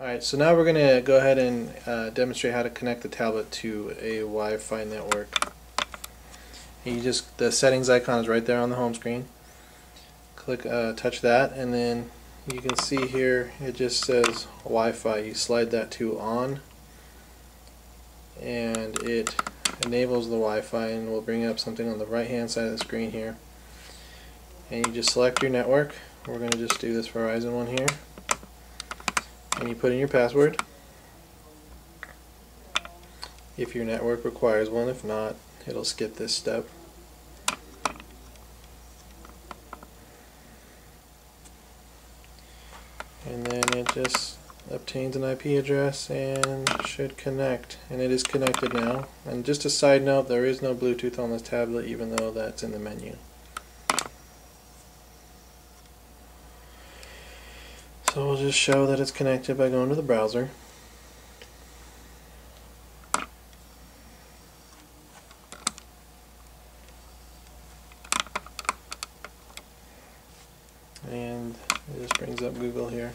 Alright, so now we're going to go ahead and uh, demonstrate how to connect the tablet to a Wi-Fi network. You just the settings icon is right there on the home screen. Click, uh, touch that, and then you can see here it just says Wi-Fi. You slide that to on, and it enables the Wi-Fi, and will bring up something on the right-hand side of the screen here. And you just select your network. We're going to just do this Verizon one here and you put in your password? If your network requires one if not it'll skip this step. And then it just obtains an IP address and should connect. And it is connected now. And just a side note there is no Bluetooth on this tablet even though that's in the menu So we'll just show that it's connected by going to the browser. And it just brings up Google here.